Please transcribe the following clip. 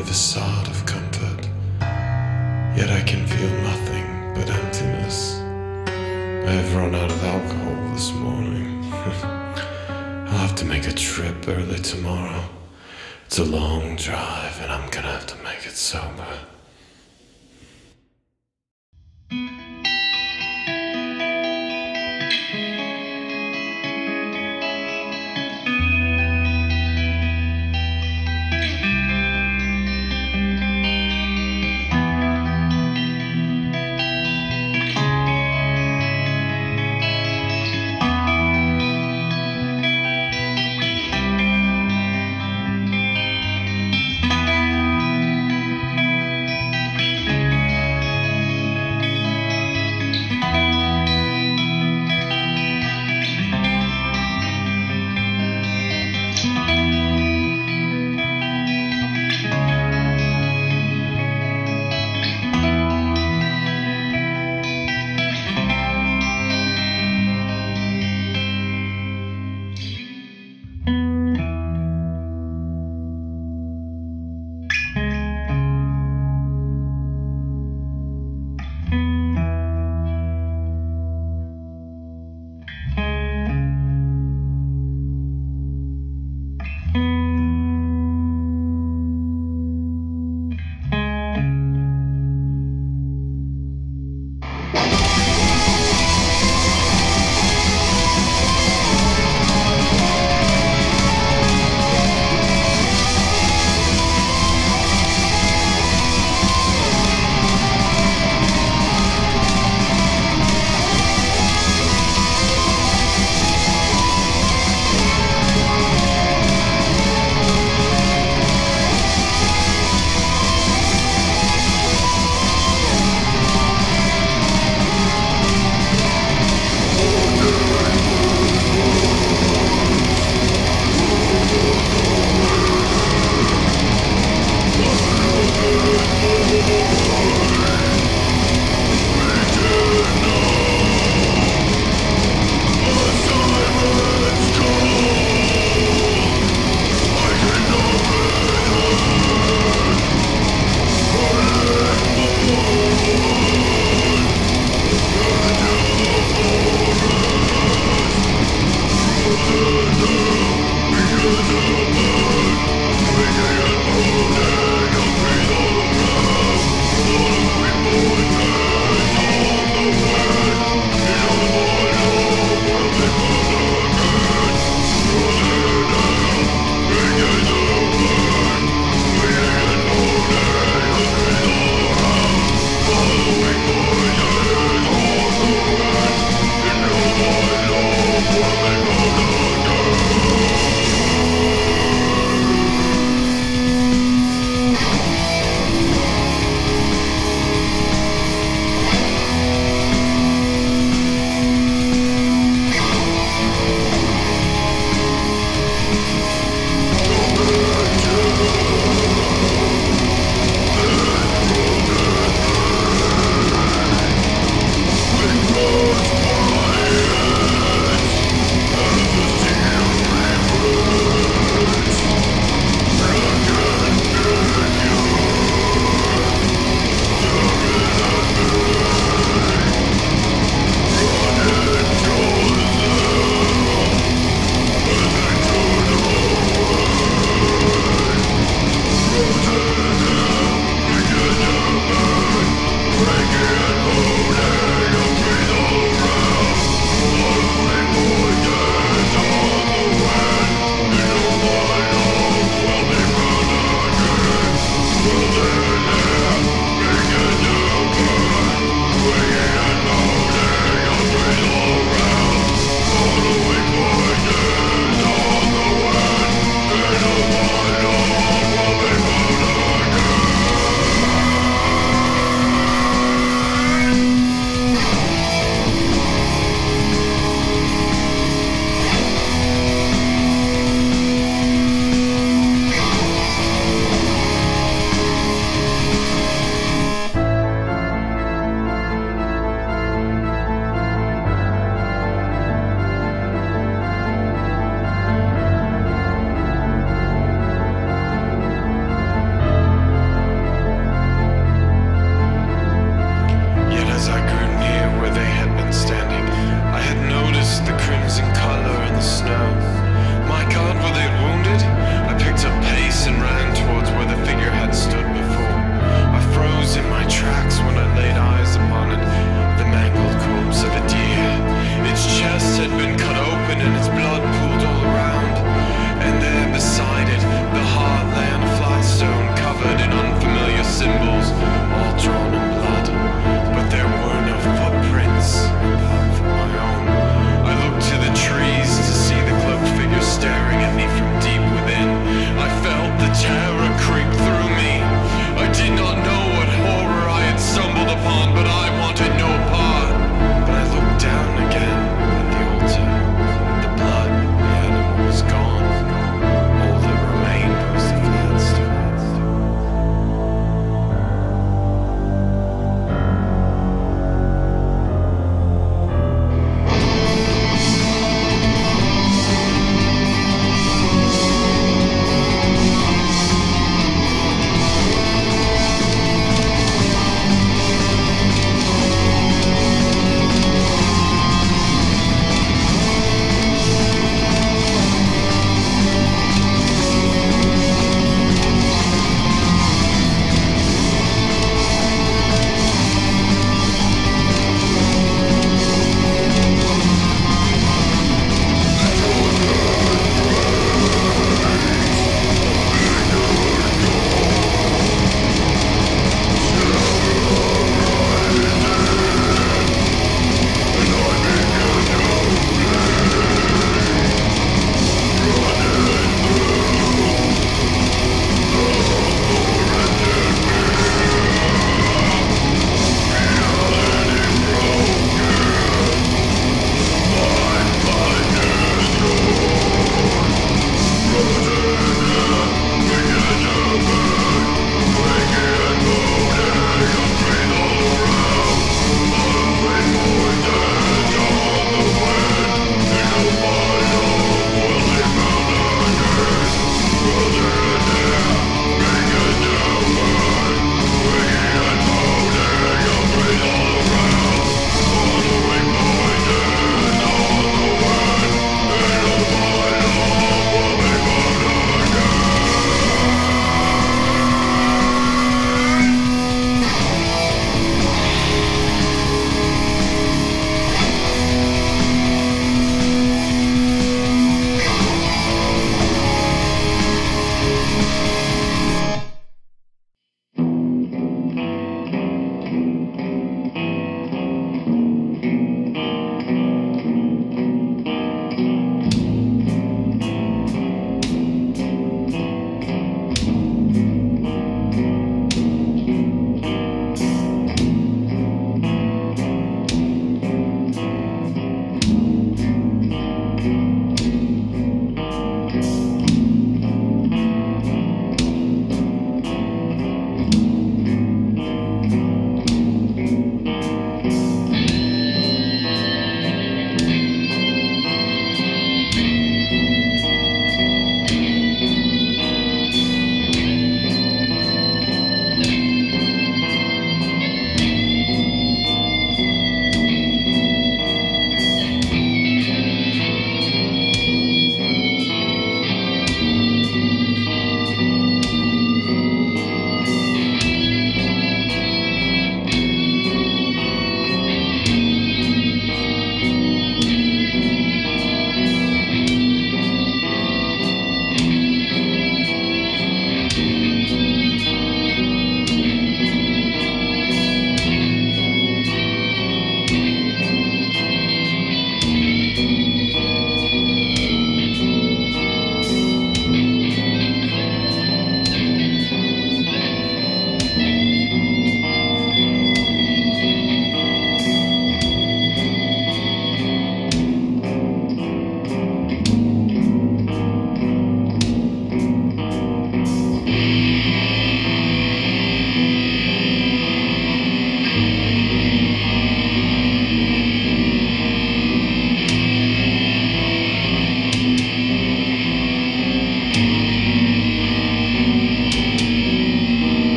the facade of comfort. Yet I can feel nothing but emptiness. I have run out of alcohol this morning. I'll have to make a trip early tomorrow. It's a long drive and I'm gonna have to make it sober.